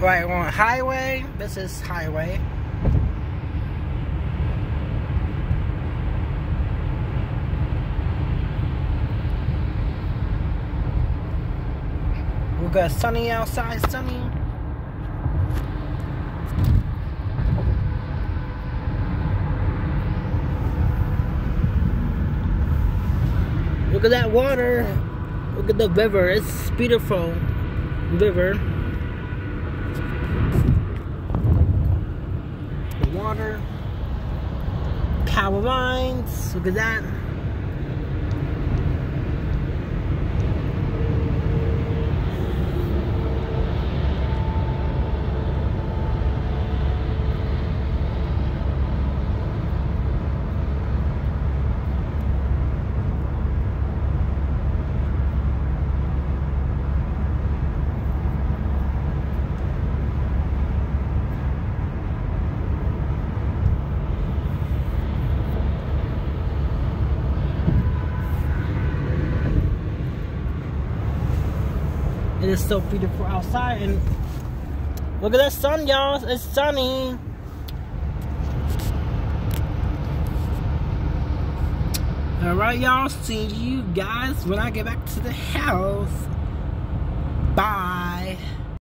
Right, we're on highway. This is highway. We got sunny outside, sunny. Look at that water. Look at the river. It's beautiful. River. The water. Power lines. Look at that. It is so beautiful outside and look at that sun y'all. It's sunny. Alright y'all, see you guys when I get back to the house. Bye.